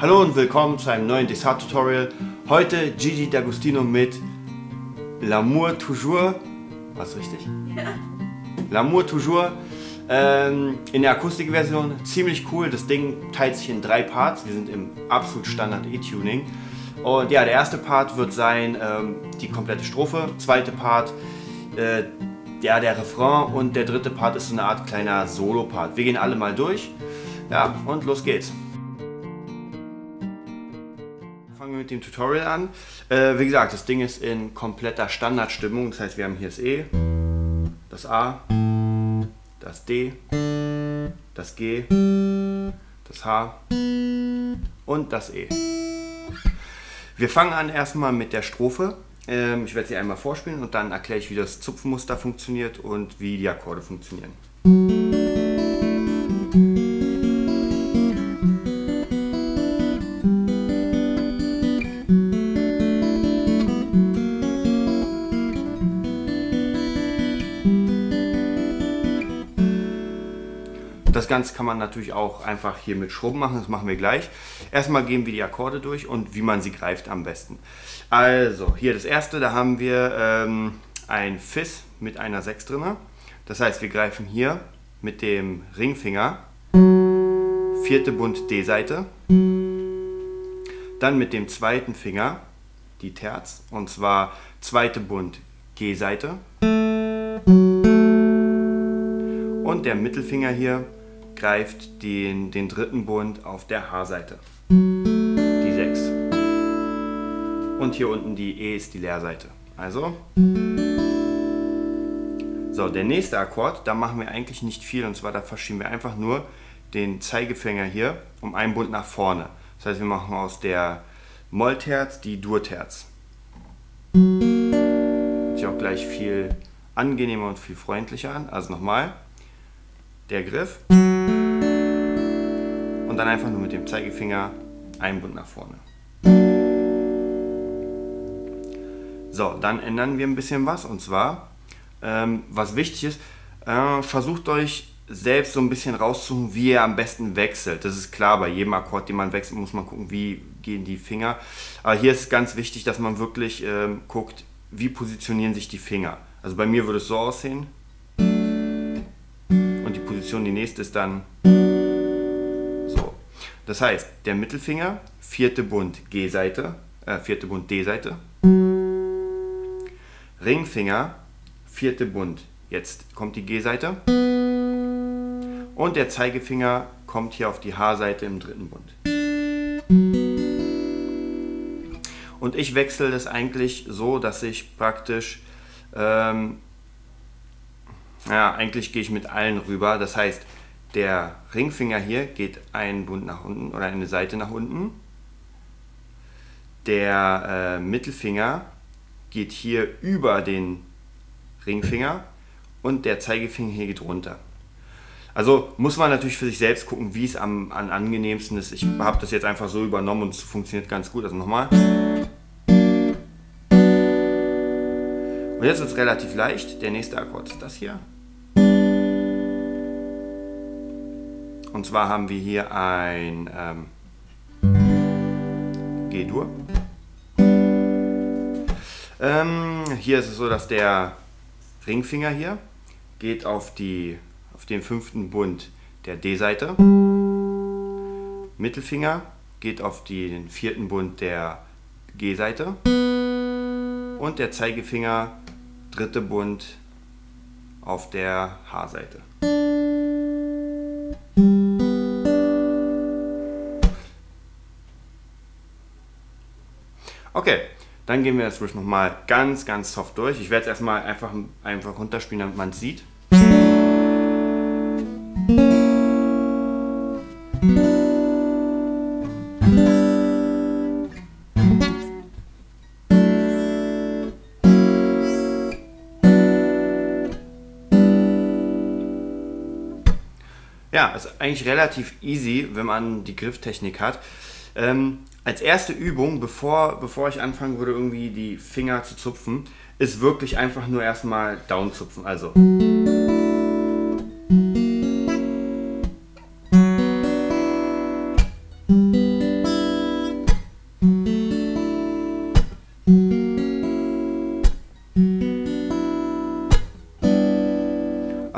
Hallo und willkommen zu einem neuen Dessert-Tutorial. Heute Gigi D'Agostino mit L'amour toujours. Was richtig? Ja. L'amour toujours. Ähm, in der Akustikversion ziemlich cool. Das Ding teilt sich in drei Parts. Wir sind im absolut Standard E-Tuning. Und ja, der erste Part wird sein ähm, die komplette Strophe. Zweite Part äh, ja, der Refrain und der dritte Part ist so eine Art kleiner Solo-Part. Wir gehen alle mal durch. Ja, und los geht's. Dem Tutorial an. Äh, wie gesagt, das Ding ist in kompletter Standardstimmung. Das heißt, wir haben hier das E, das A, das D, das G, das H und das E. Wir fangen an erstmal mit der Strophe. Ähm, ich werde sie einmal vorspielen und dann erkläre ich, wie das Zupfmuster funktioniert und wie die Akkorde funktionieren. Das Ganze kann man natürlich auch einfach hier mit Schrubben machen, das machen wir gleich. Erstmal gehen wir die Akkorde durch und wie man sie greift am besten. Also, hier das erste, da haben wir ähm, ein Fis mit einer 6 drin. Das heißt, wir greifen hier mit dem Ringfinger, vierte Bund D-Seite, dann mit dem zweiten Finger die Terz, und zwar zweite Bund G-Seite und der Mittelfinger hier greift den, den dritten Bund auf der H-Seite. Die 6. Und hier unten die E ist die Leerseite. Also. So, der nächste Akkord, da machen wir eigentlich nicht viel und zwar da verschieben wir einfach nur den Zeigefinger hier um einen Bund nach vorne. Das heißt, wir machen aus der Mollterz die Durterz. Hört sich auch gleich viel angenehmer und viel freundlicher an. Also nochmal, der Griff dann einfach nur mit dem Zeigefinger einen Bund nach vorne. So, dann ändern wir ein bisschen was und zwar, ähm, was wichtig ist, äh, versucht euch selbst so ein bisschen rauszusuchen, wie ihr am besten wechselt. Das ist klar, bei jedem Akkord, den man wechselt, muss man gucken, wie gehen die Finger. Aber hier ist ganz wichtig, dass man wirklich ähm, guckt, wie positionieren sich die Finger. Also bei mir würde es so aussehen. Und die Position, die nächste ist dann. Das heißt, der Mittelfinger, vierte Bund G-Seite, äh, vierte Bund D-Seite. Ringfinger, vierte Bund. Jetzt kommt die G-Seite. Und der Zeigefinger kommt hier auf die H-Seite im dritten Bund. Und ich wechsle das eigentlich so, dass ich praktisch, ähm, ja, eigentlich gehe ich mit allen rüber. Das heißt, der Ringfinger hier geht einen Bund nach unten oder eine Seite nach unten. Der äh, Mittelfinger geht hier über den Ringfinger und der Zeigefinger hier geht runter. Also muss man natürlich für sich selbst gucken, wie es am, am angenehmsten ist. Ich habe das jetzt einfach so übernommen und es funktioniert ganz gut. Also nochmal. Und jetzt wird es relativ leicht. Der nächste Akkord ist das hier. Und zwar haben wir hier ein ähm, G-Dur. Ähm, hier ist es so, dass der Ringfinger hier geht auf, die, auf den fünften Bund der D-Seite. Mittelfinger geht auf den vierten Bund der G-Seite. Und der Zeigefinger, dritte Bund auf der H-Seite. Okay, dann gehen wir das Riff nochmal ganz, ganz soft durch. Ich werde es erstmal einfach, einfach runterspielen, damit man es sieht. Ja, ist eigentlich relativ easy, wenn man die Grifftechnik hat. Ähm, als erste Übung, bevor, bevor ich anfangen würde, irgendwie die Finger zu zupfen, ist wirklich einfach nur erstmal down zupfen. Also.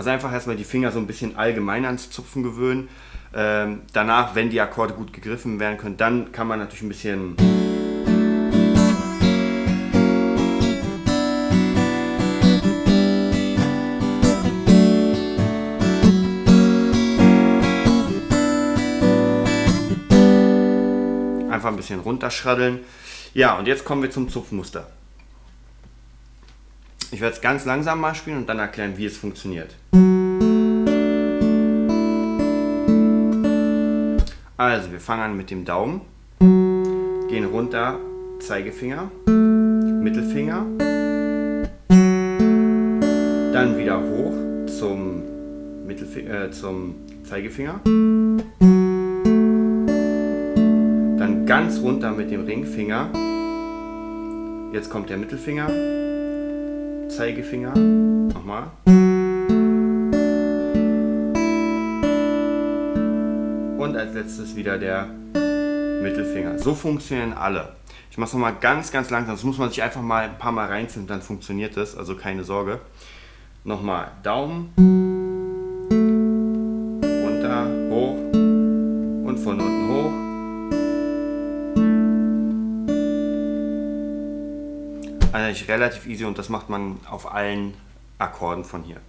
Also einfach erstmal die Finger so ein bisschen allgemein ans Zupfen gewöhnen. Ähm, danach, wenn die Akkorde gut gegriffen werden können, dann kann man natürlich ein bisschen einfach ein bisschen runterschraddeln. Ja, und jetzt kommen wir zum Zupfmuster. Ich werde es ganz langsam mal spielen und dann erklären, wie es funktioniert. Also, wir fangen an mit dem Daumen, gehen runter, Zeigefinger, Mittelfinger, dann wieder hoch zum, Mittelfinger, äh, zum Zeigefinger, dann ganz runter mit dem Ringfinger, jetzt kommt der Mittelfinger, Zeigefinger, nochmal. Und als letztes wieder der Mittelfinger. So funktionieren alle. Ich mache es nochmal ganz, ganz langsam. Das muss man sich einfach mal ein paar Mal reinziehen, dann funktioniert das. Also keine Sorge. Nochmal Daumen. Eigentlich relativ easy und das macht man auf allen Akkorden von hier.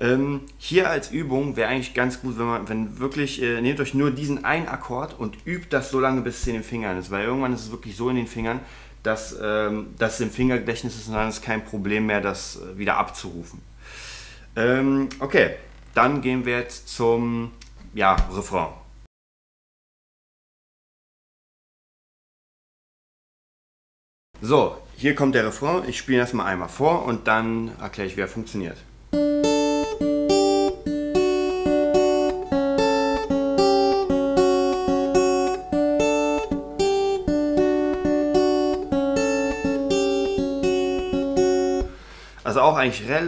Ähm, hier als Übung wäre eigentlich ganz gut, wenn man, wenn wirklich, äh, nehmt euch nur diesen einen Akkord und übt das so lange, bis es in den Fingern ist, weil irgendwann ist es wirklich so in den Fingern, dass ähm, das im Fingergedächtnis ist und dann ist kein Problem mehr, das äh, wieder abzurufen. Ähm, okay, dann gehen wir jetzt zum ja, Refrain. So, hier kommt der Refrain. Ich spiele das mal einmal vor und dann erkläre ich, wie er funktioniert. Also auch eigentlich relativ